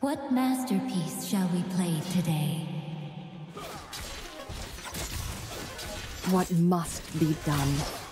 What masterpiece shall we play today? What must be done?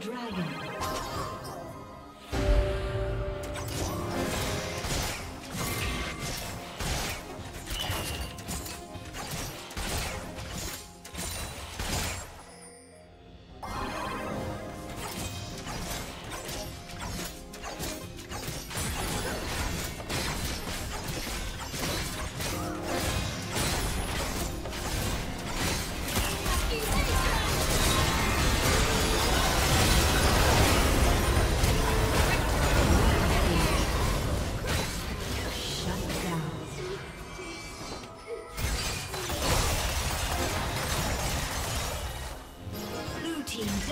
Dragon.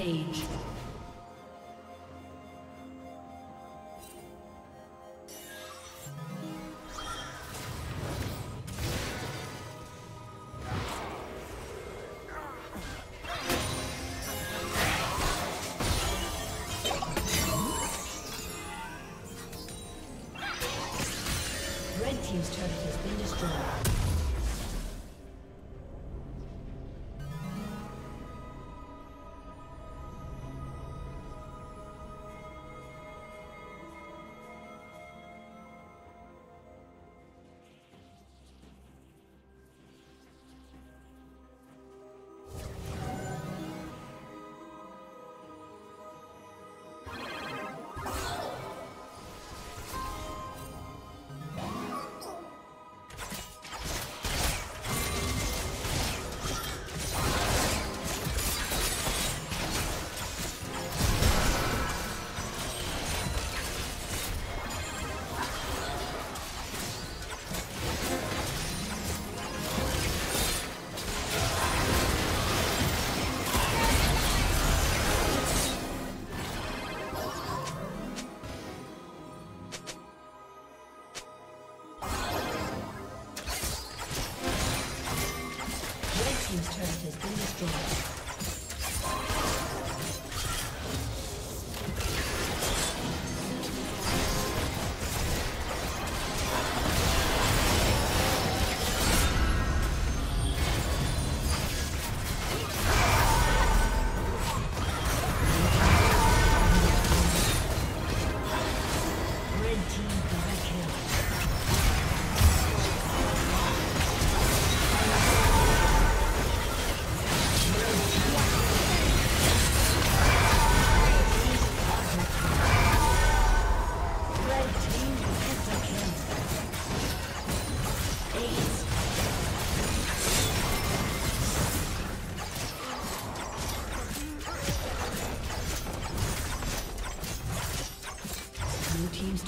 Rampage.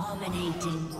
Dominating.